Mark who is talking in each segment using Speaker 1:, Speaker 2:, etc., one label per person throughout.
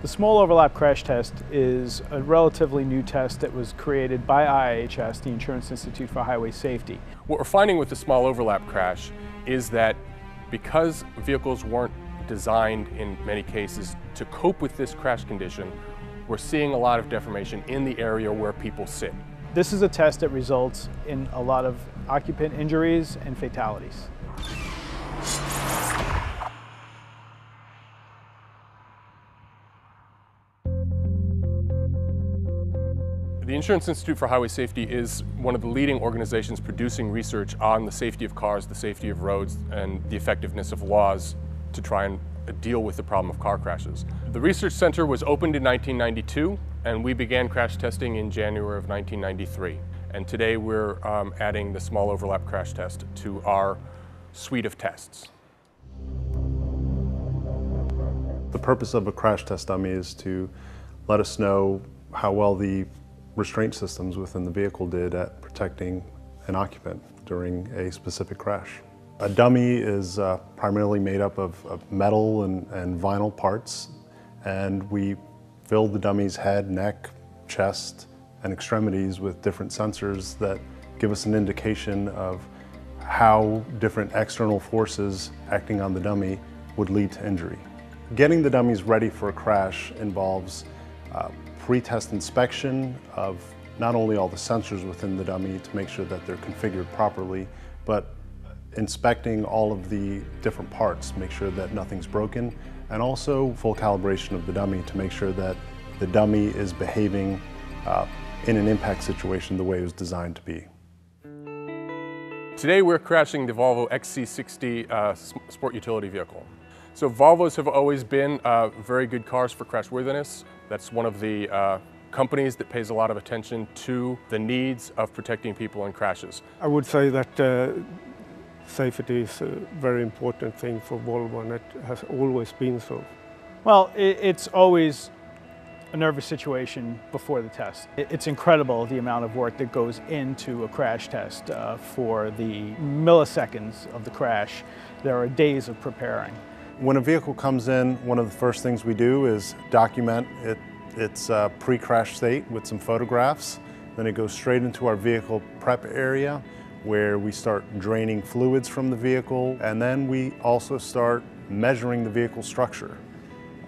Speaker 1: The small overlap crash test is a relatively new test that was created by IIHS, the Insurance Institute for Highway Safety.
Speaker 2: What we're finding with the small overlap crash is that because vehicles weren't designed in many cases to cope with this crash condition, we're seeing a lot of deformation in the area where people sit.
Speaker 1: This is a test that results in a lot of occupant injuries and fatalities.
Speaker 2: The Insurance Institute for Highway Safety is one of the leading organizations producing research on the safety of cars, the safety of roads, and the effectiveness of laws to try and deal with the problem of car crashes. The research center was opened in 1992 and we began crash testing in January of 1993. And today we're um, adding the small overlap crash test to our suite of tests.
Speaker 3: The purpose of a crash test dummy is to let us know how well the restraint systems within the vehicle did at protecting an occupant during a specific crash. A dummy is uh, primarily made up of, of metal and, and, vinyl parts, and we fill the dummy's head, neck, chest, and extremities with different sensors that give us an indication of how different external forces acting on the dummy would lead to injury. Getting the dummies ready for a crash involves uh, pre-test inspection of not only all the sensors within the dummy to make sure that they're configured properly, but inspecting all of the different parts, make sure that nothing's broken, and also full calibration of the dummy to make sure that the dummy is behaving uh, in an impact situation the way it was designed to be.
Speaker 2: Today we're crashing the Volvo XC60 uh, sport utility vehicle. So Volvos have always been uh, very good cars for crashworthiness. That's one of the uh, companies that pays a lot of attention to the needs of protecting people in crashes.
Speaker 4: I would say that uh, safety is a very important thing for Volvo and it has always been so.
Speaker 1: Well, it's always a nervous situation before the test. It's incredible the amount of work that goes into a crash test uh, for the milliseconds of the crash. There are days of preparing.
Speaker 3: When a vehicle comes in, one of the first things we do is document it, its uh, pre-crash state with some photographs. Then it goes straight into our vehicle prep area where we start draining fluids from the vehicle and then we also start measuring the vehicle structure.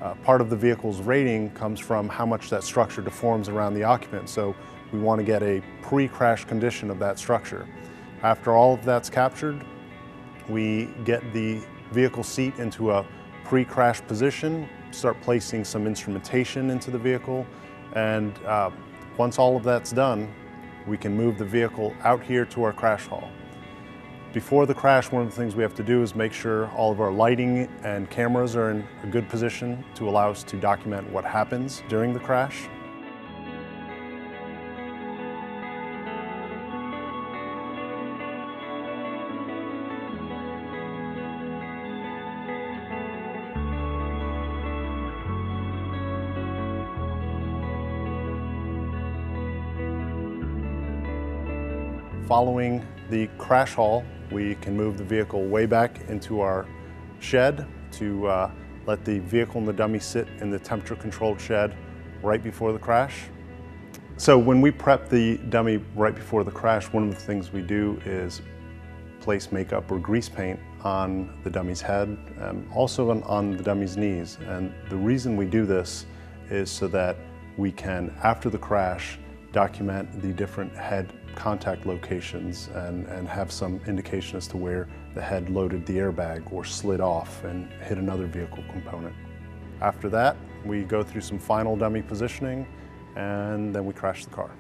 Speaker 3: Uh, part of the vehicle's rating comes from how much that structure deforms around the occupant, so we want to get a pre-crash condition of that structure. After all of that's captured, we get the vehicle seat into a pre-crash position, start placing some instrumentation into the vehicle, and uh, once all of that's done, we can move the vehicle out here to our crash hall. Before the crash, one of the things we have to do is make sure all of our lighting and cameras are in a good position to allow us to document what happens during the crash. Following the crash hall, we can move the vehicle way back into our shed to uh, let the vehicle and the dummy sit in the temperature controlled shed right before the crash. So when we prep the dummy right before the crash, one of the things we do is place makeup or grease paint on the dummy's head, and also on, on the dummy's knees. And the reason we do this is so that we can, after the crash, document the different head contact locations and, and have some indication as to where the head loaded the airbag or slid off and hit another vehicle component. After that, we go through some final dummy positioning and then we crash the car.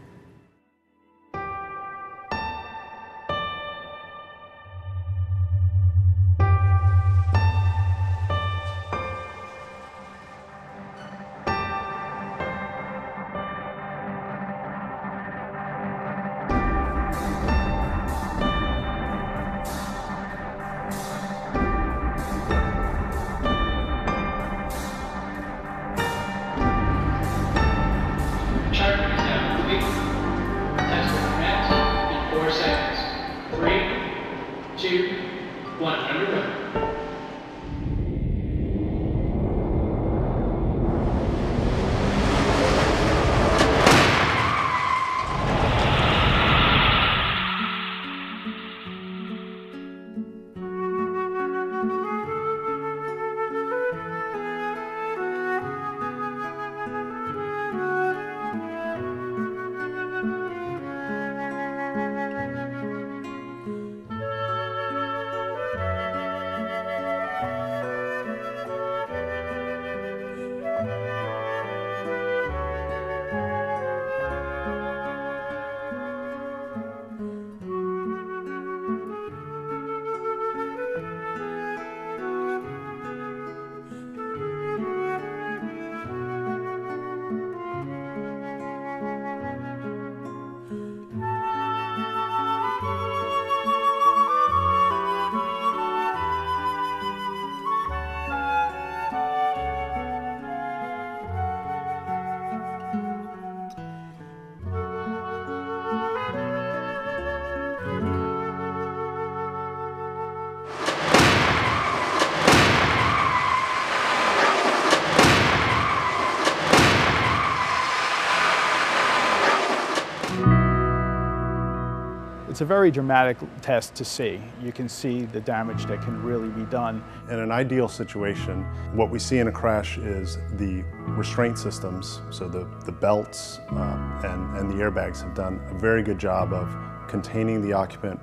Speaker 1: It's a very dramatic test to see. You can see the damage that can really be done.
Speaker 3: In an ideal situation, what we see in a crash is the restraint systems, so the, the belts uh, and, and the airbags have done a very good job of containing the occupant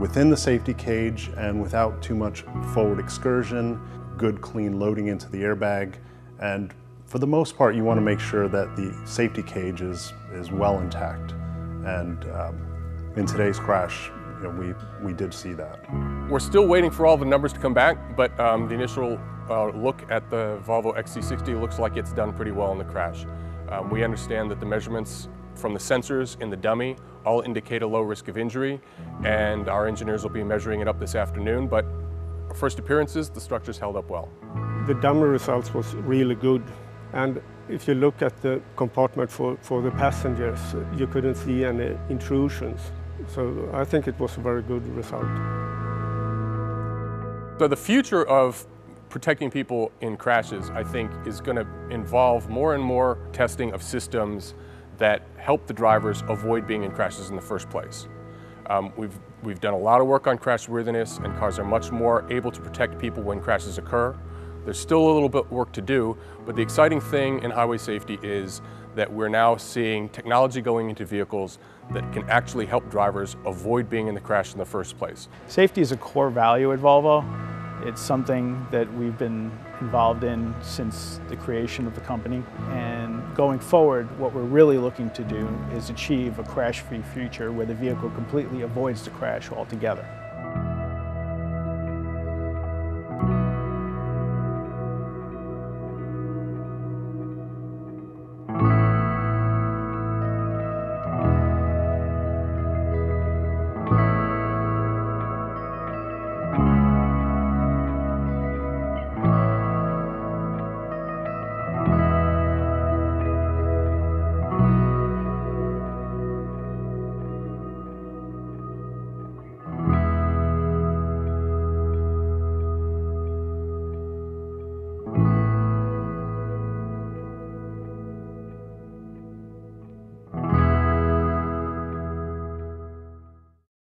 Speaker 3: within the safety cage and without too much forward excursion, good clean loading into the airbag, and for the most part you want to make sure that the safety cage is, is well intact. And um, in today's crash, you know, we, we did see that.
Speaker 2: We're still waiting for all the numbers to come back, but um, the initial uh, look at the Volvo XC60 looks like it's done pretty well in the crash. Um, we understand that the measurements from the sensors in the dummy all indicate a low risk of injury, and our engineers will be measuring it up this afternoon, but first appearances, the structure's held up well.
Speaker 4: The dummy results was really good, and if you look at the compartment for, for the passengers, you couldn't see any intrusions. So I think it was a very good result.
Speaker 2: So the future of protecting people in crashes, I think, is going to involve more and more testing of systems that help the drivers avoid being in crashes in the first place. Um, we've, we've done a lot of work on crash worthiness and cars are much more able to protect people when crashes occur. There's still a little bit work to do, but the exciting thing in highway safety is that we're now seeing technology going into vehicles that can actually help drivers avoid being in the crash in the first place.
Speaker 1: Safety is a core value at Volvo. It's something that we've been involved in since the creation of the company. And going forward, what we're really looking to do is achieve a crash-free future where the vehicle completely avoids the crash altogether.